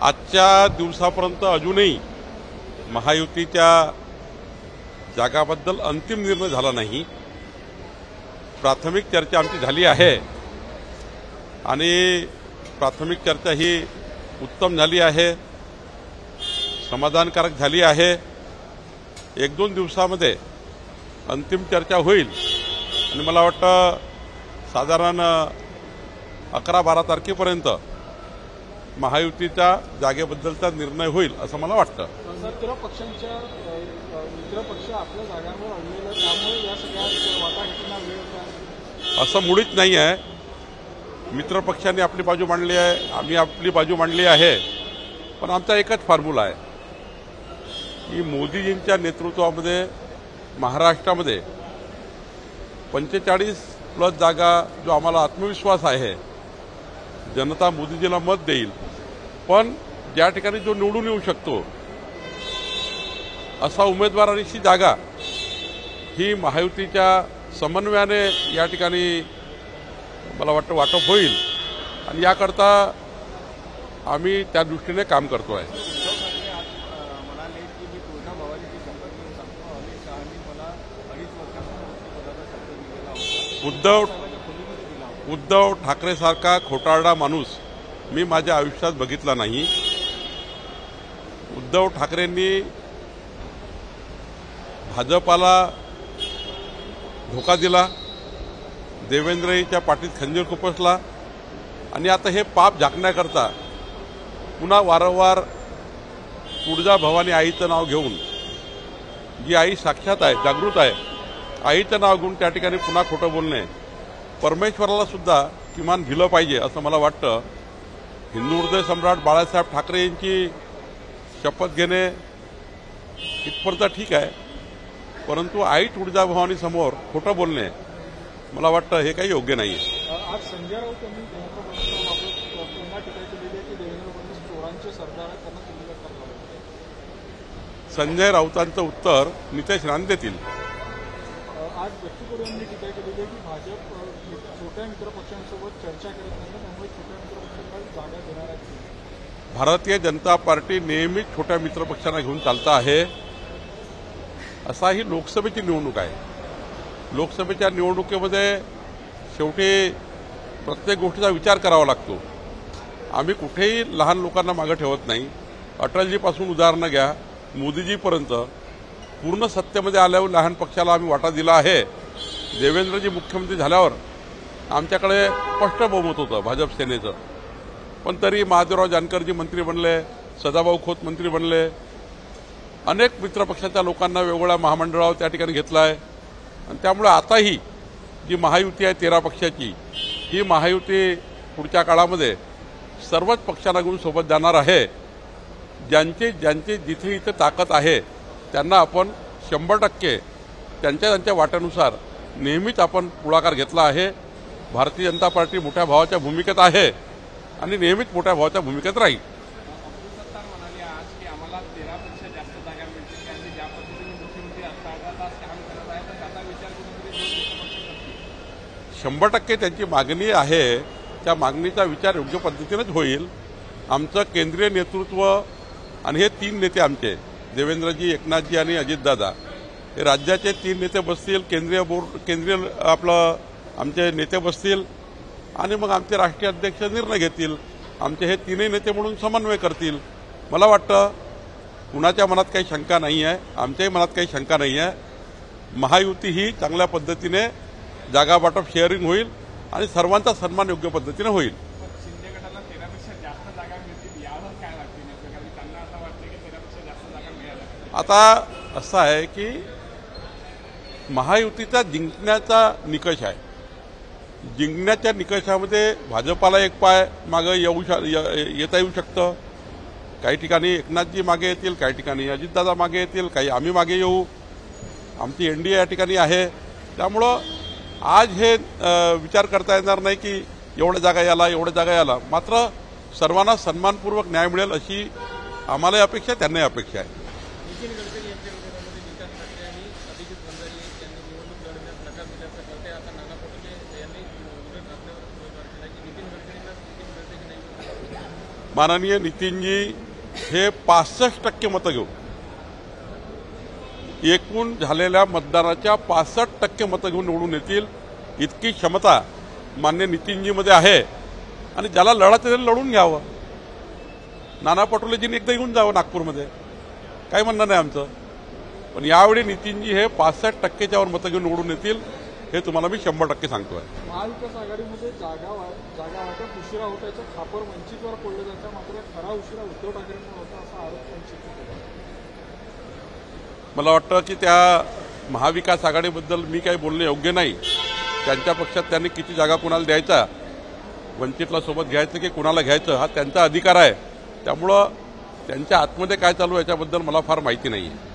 आजच्या दिवसापर्यंत अजूनही महायुतीच्या जागाबद्दल अंतिम निर्णय झाला नाही. प्राथमिक चर्चा आमची झाली आहे. आणि प्राथमिक चर्चा ही उत्तम झाली आहे. समाधानकारक झाली आहे. एक दोन दिवसामध्ये अंतिम चर्चा होईल. आणि मला वाटतं साधारण अकरा बारा तारखेपर्यंत महायुतीच्या जागेबद्दलचा निर्णय होईल असं मला वाटतं. मित्र पक्षांच्या अ, अ, मित्र पक्ष आपल्या जागांवर अडलेला त्यामुळे या सगळ्या वाटाघाटींना वेळ द्या असं मुळीच नाही आहे. मित्रपक्षांनी आपली बाजू मांडली आहे आम्ही आपली बाजू मांडली आहे पण आमचा एकच फॉर्म्युला आहे. की मोदीजींच्या नेतृत्वामध्ये महाराष्ट्रामध्ये पंचेचाळीस प्लस जागा जो आम्हाला आत्मविश्वास आहे जनता मोदीजीला मत देईल पण ज्या ठिकाणी जो निवडून येऊ शकतो असा उमेदवारांची जागा ही महायुतीच्या समन्वयाने या ठिकाणी मला वाटतं वाटप होईल. आणि याकरता आम्ही त्या दृष्टीने काम करतो आहे उद्धव उद्धव ठाकरेसारखा खोटारडा माणूस मी माझ्या आयुष्यात बघितला नाही. उद्धव ठाकरेंनी भाजपाला धोका दिला देवेंद्रजीच्या पाठीत खंजीर खुपसला आणि आता हे पाप झाकण्याकरता पुन्हा वारंवार तुळजा भवानी आईचं नाव घेऊन जी आई साक्षात आहे जागृत आहे आईचं नाव घेऊन त्या ठिकाणी पुन्हा खोटं बोलणे परमेश्वराला सुद्धा किमान भिलं पाहिजे असं मला वाटतं. हिंदू हृदय सम्राट बाळासाहेब ठाकरे यांची शपथ घेणे इथपर्यंत ठीक आहे. परंतु आई तुळजाभवानी समोर खोटं बोलणे मला वाटतं हे काही योग्य नाही आहे आज संजय राऊत यांनी देवेंद्र फडणवीसांबाबत पुन्हा टीका केलेली आहे की देवेंद्र फडणवीस चोरांचे सरदार आहेत त्यांना तुरुंगात टाकावं संजय राऊतांचं उत्तर नितेश राणे देतील. आज बच्चू यांनी टीका केलेली आहे की भाजप छोट्या मित्रपक्षांसोबत चर्चा करत नाही त्यामुळे छोट्या मित्रपक्षांना जागा देणार आहे भारतीय जनता पार्टी नेहमीच छोट्या मित्रपक्षांना घेऊन चालतं आहे. असा ही लोकसभेची निवडणूक आहे. लोकसभेच्या निवडणुकीमध्ये शेवटी प्रत्येक गोष्टीचा विचार करावा लागतो. आम्ही कुठेही लहान लोकांना मागं ठेवत नाही. अटलजीपासून उदाहरणं घ्या मोदीजीपर्यंत पूर्ण सत्तेमध्ये आल्यावर लहान पक्षाला आम्ही वाटा दिला आहे. देवेंद्रजी मुख्यमंत्री झाल्यावर आमच्याकडे स्पष्ट बहुमत होतं भाजप सेनेचं. पण तरी महादेवराव जानकरजी मंत्री बनले सदाभाऊ खोत मंत्री बनले. अनेक मित्रपक्षाच्या लोकांना वेगवेगळ्या महामंडळावर त्या ठिकाणी घेतला आहे आणि त्यामुळे आताही जी महायुती आहे तेरा पक्षाची ही महायुती पुढच्या काळामध्ये सर्वच पक्षांना घेऊन सोबत जाणार आहे. ज्यांची ज्यांची जिथे इथे ताकद आहे त्यांना आपण शंभर टक्के त्यांच्या त्यांच्या वाट्यानुसार नेहमीच आपण पुढाकार घेतला आहे. भारतीय जनता पार्टी मोठ्या भावाच्या भूमिकेत आहे आणि नेहमीच मोठ्या भावाच्या भूमिकेत राहील. शंभर टक्के त्यांची मागणी आहे. त्या मागणीचा विचार योग्य पद्धतीनेच होईल. आमचं केंद्रीय नेतृत्व आणि हे तीन नेते आमचे देवेंद्रजी एकनाथजी आणि अजितदादा हे राज्याचे तीन नेते बसतील केंद्रीय बोर्ड केंद्रीय आपलं आमचे नेते बसतील आणि मग आमचे राष्ट्रीय अध्यक्ष निर्णय घेतील. आमचे हे तीनही नेते म्हणून समन्वय करतील. मला वाटतं कुणाच्या मनात काही शंका नाही आहे आमच्याही मनात काही शंका नाही आहे. महायुती ही चांगल्या पद्धतीने जागा वाटप शेअरिंग होईल आणि सर्वांचा सन्मान योग्य पद्धतीने होईल पण शिंदे गटाला तेरापेक्षा जास्त जागा मिळतील यावर काय वाटते नेमकं कारण की त्यांना असं वाटतं की तेरापेक्षा जास्त जागा मिळाल्या पाहिजे. आता असं आहे की महायुतीचा जिंकण्याचा निकष आहे. जिंकण्याच्या निकषामध्ये भाजपाला एक पाय मागं येऊ श य- येता येऊ शकतं. काही ठिकाणी एकनाथजी मागे येतील काही ठिकाणी अजितदादा मागे येतील काही आम्ही मागे येऊ. आमची एनडीए या ठिकाणी आहे. त्यामुळं आज हे विचार करता येणार नाही की एवढ्या जागा याला एवढ्या जागा याला. मात्र सर्वांना सन्मानपूर्वक न्याय मिळेल अशी आम्हालाही अपेक्षा त्यांनाही अपेक्षा आहे. नितीन गडकरी यांच्या विरोधामध्ये निकाल ठाकरे आणि अभिजित भंडारी यांनी निवडणूक लढण्यास नकार दिल्याचं करते आता नाना पटोले यांनी उलट आपल्यावर उमेदवार केला की नितीन गडकरींना नितीन मिळते की नाही? माननीय नितीनजी हे पासष्ट टक्के मतं घेऊन एकूण झालेल्या मतदानाच्या पासष्ट टक्के मतं घेऊन निवडून येतील इतकी क्षमता मान्य नितीनजीमध्ये आहे. आणि ज्याला लढा त्याने लढून घ्यावं. नाना पटोलेजींनी एकदा येऊन जावं नागपूरमध्ये. काही म्हणणं नाही आमचं. पण यावेळी नितीनजी हे पासष्ट टक्केच्यावर मतं घेऊन निवडून येतील हे तुम्हाला मी शंभर टक्के सांगतोय. महाविकास आघाडीमध्ये जागा वा जागा वाटप उशिरा होतायचं खापर वंचितवर पडलं जातं मात्र खरा उशिरा उद्धव ठाकरेंवर होता असा आरोप वंचित केला मला वाटतं की त्या महाविकास आघाडीबद्दल मी काही बोलणं योग्य नाही. त्यांच्या पक्षात त्यांनी किती जागा कुणाला द्यायचा? वंचितला सोबत घ्यायचं की कुणाला घ्यायचं? हा त्यांचा अधिकार आहे. त्यामुळं त्यांच्या आतमध्ये काय चालू आहे याच्याबद्दल मला फार माहिती नाही आहे